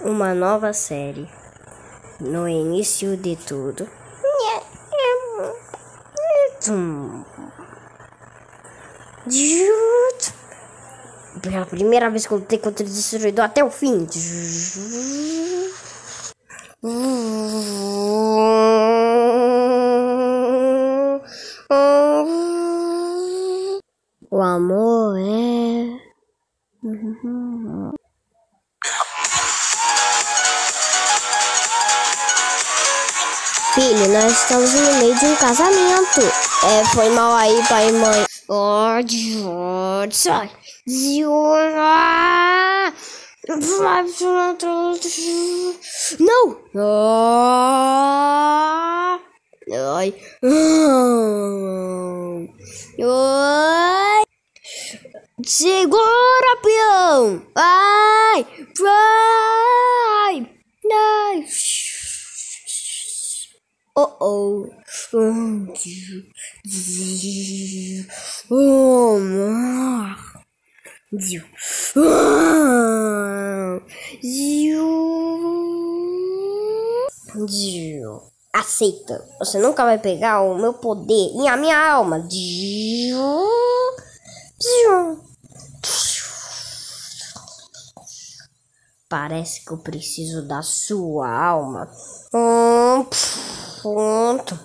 uma nova série. No início de tudo. Pela primeira vez que eu lutei contra o destruidor até o fim. O amor é. Filho, nós estamos no meio de um casamento. É, foi mal aí, pai e mãe. Ódio, ódio, sai. Não! Ai. Ai. Segura, peão! Ai! Vai! Oh oh. Oh, Aceita. Você nunca vai pegar o meu poder e a minha alma. Parece que eu preciso da sua alma. Hum, ponto.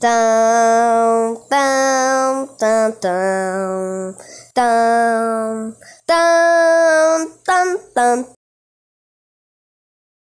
Tão, tão, tão, tão, tão, tão, tão, tão,